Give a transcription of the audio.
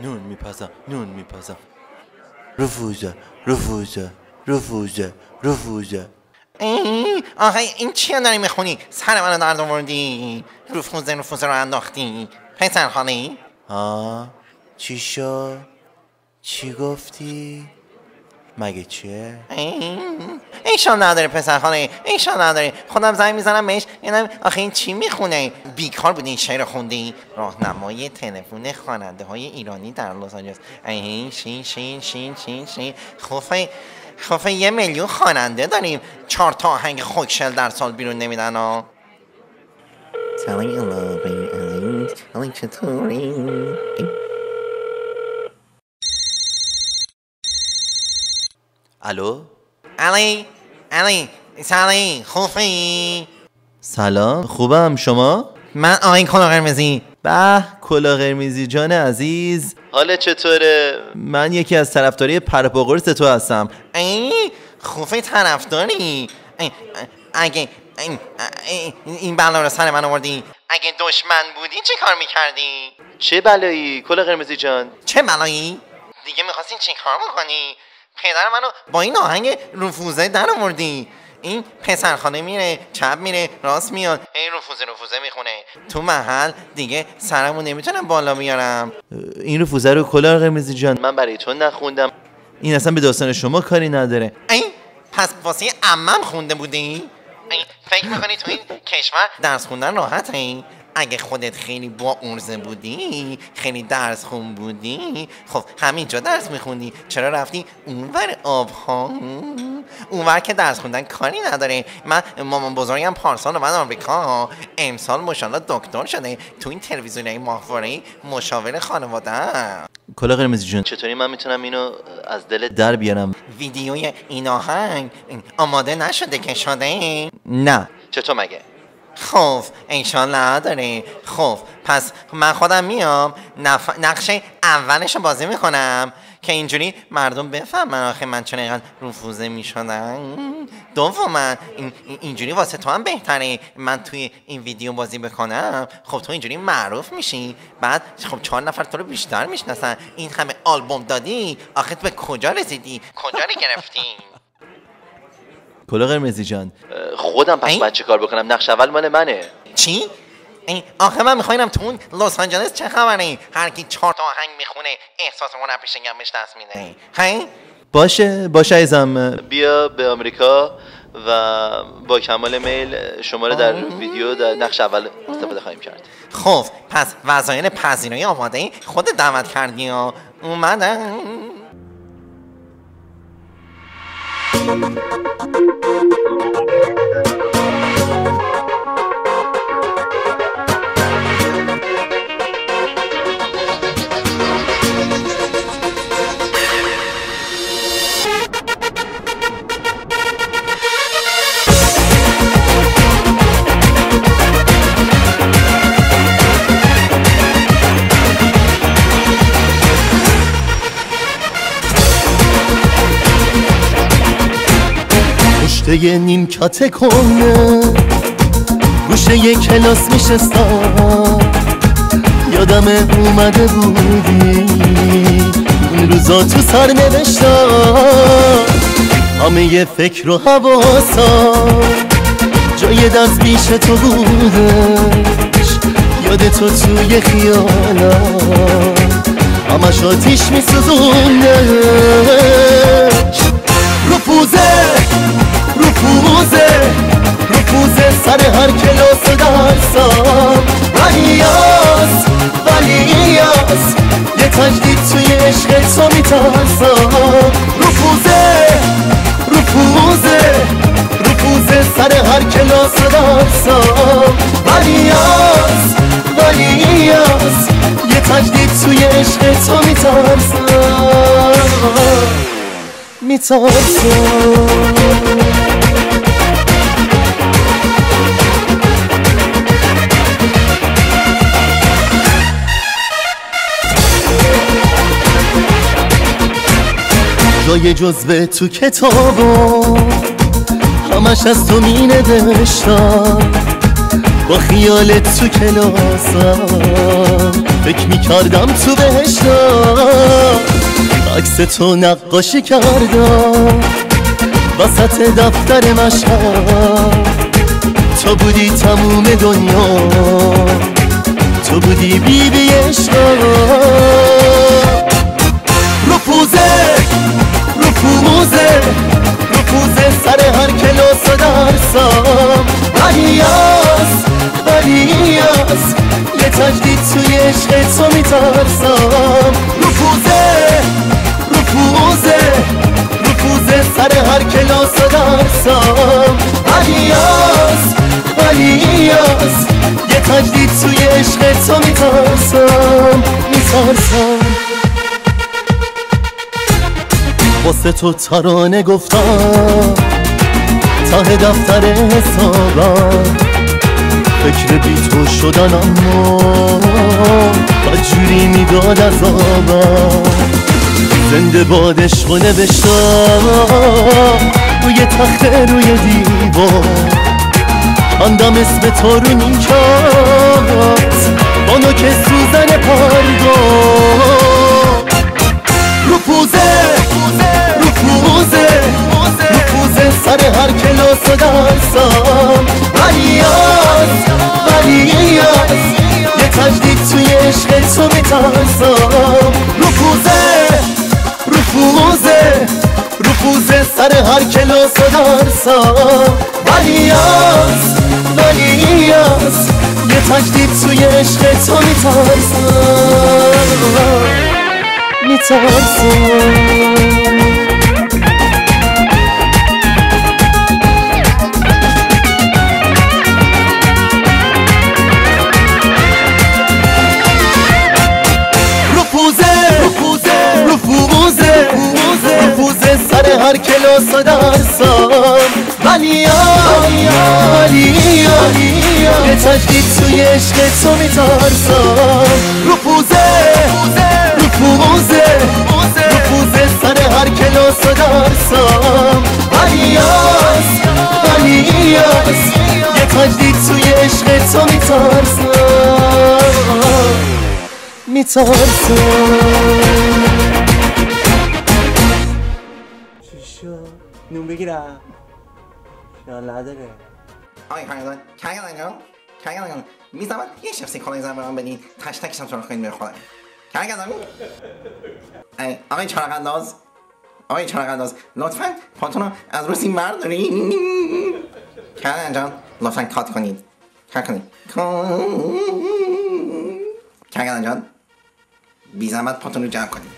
نون میپزم نون میپزم. رفوزه رفوزه رفوزه رفوزه. ای آخه این چیه داری می‌خونی؟ سر منو درد آوردی. رفوزه رفوزه رو انداختی. پسر خانه ها چی شد؟ چی گفتی؟ مگه چیه؟ ایشان نداره پسر خانه ایشان نداره خودم زنگ می‌زنم بهش اینم آخه این چی می‌خونه؟ بیکار بودی این شعر خوندی؟ راهنمای تلفن خواننده های ایرانی در لس آنجلس. این شین شین شین شین شین. خوفه خوفه یه میلیون خواننده داریم. چهار تا آهنگ خوکشل در سال بیرون نمیدن ها سلام چطوری الو؟ علی علی سلام خوفی سلام خوبم شما؟ من آین کلا قرمزی. به کلا قرمزی جان عزیز. حال چطوره؟ من یکی از طرفداری پرپاقرص تو هستم. ای خوفه طرفداری. اگه این- این بلا رو سر من آوردی. اگه دشمن بودی چه کار می‌کردی؟ چه بلایی کلا قرمزی جان؟ چه بلایی؟ دیگه می‌خواستی چه کار بکنی؟ پدر منو با این آهنگ رفوزه در آوردی. این پسرخانه میره چپ میره راست میاد. این رفوزه رفوزه می‌خونه. تو محل دیگه سرمو نمی‌تونم بالا بیارم. این رو فوزه رو کلا قرمزی جان. من برای تو نخوندم. این اصلا به داستان شما کاری نداره. این پس واسه عمم خونده بودی؟ این فکر می‌کنی تو این کشور درس خوندن راحت این؟ اگه خودت خیلی با ارزه بودی خیلی درس خون بودی خب همینجا درس میخوندی. چرا رفتی اونور آب ها اونور که درس خوندن کاری نداره. من مامان بزرگم پارسال اومد آمریکا. امسال مشالله دکتر شده. تو این تلویزیون ماهواره مشاور خانواده. کلا قرمزی جان چطوری من می‌تونم اینو از دل در بیارم؟ ویدیوی این آهنگ آماده نشده که شده؟ نه. چطور مگه؟ خب انشان نداره خب پس من خودم میام. نف... نقش اولش رو بازی می‌کنم. که اینجوری مردم بفهمن آخه من چون اینقدر رفوزه می‌شدم. دوما این... این- اینجوری واسه تو هم بهتره. من توی این ویدیو بازی بکنم. خب تو اینجوری معروف میشی. بعد خب چهار نفر تو رو بیشتر می‌شناسن. این همه آلبوم دادی؟ آخه تو به کجا رسیدی؟ کجا رو گرفتی؟ کلا قرمزی جان. خودم پس؟ باید چه کار بکنم؟ نقش اول مال منه. چی؟ آخه من میخواینم تو اون لس آنجلس چه خبره؟ هر کی چهار تا آهنگ می‌خونه احساس هنرپیشه گمش دست میده. هی باشه باشه عزیزم. بیا به آمریکا و با کمال میل شما رو در ویدیو در نقش اول استفاده خواهیم کرد. خب پس وظایل پذیرایی آماده خود دعوت کردی ها اومدم. پشته نیمکت کنه. گوشه یه کلاس میشستم یادم اومده بودی. اون روزا تو سر نوشتم همه یه فکر و حواسم جای دست پیش تو بودش. یاد تو توی خیالم همش آتیش میسوزوندش سر هر کلاس درسم ولیاس ولیاس یه تجدید توی عشق تو میترسم. رفوزه رفوزه رفوزه سر هر کلاس درسم ولیاس ولیاس یه تجدید توی عشق تو میترسم. میترسم. جای جزوه تو کتابا. همش از تو می با خیالت تو کلاسم فکر می‌کردم تو بهشتا عکس تو نقاشی کردم وسط دفتر مشهد. تو بودی تموم دنیا. تو بودی بی بی رفوزه و ولی است ولی است یه تجدید توی عشق تو میترسم میترسم واسه تو ترانه گفتم ته دفتر حسابم. فکر بی تو شدن اما بدجوری می‌داد از آبم زنده بادش و نوشتم. روی تخت روی دیوار. اندم اسم تو رو نیکات با که سوزن پرگاه رفوزه رفوزه رفوزه سر هر کلاس و درسم ولی از ولی از یه تجدید توی عشق تو میترسم. رفوزه رفوزه رفوزه سر هر کلاس و درسم ولی از ولی از یه تجدید توی عشق تو میترسم. میترسم. هر کلاس و درسام ولی ولی یه تجدید توی عشق تو میترسم. رفوزه رفوزه رفوزه سر هر کلاس و درسام ولی ولی یه تجدید توی عشق تو میترسم. میترسم. نون بگیرم شان نداره آقای کارگردان کارگردان جان کارگردان جان میزمد یه شفسی کلای زن به من بدین تش تکشم سراخ کنید میره خودم کارگردان آقای چراغ انداز آقای چراغ انداز لطفا پاتون رو از روسی مرد دارین کارگردان جان لطفا کات کنید کات کنید کارگردان جان بی زحمت پاتون رو جمع کنید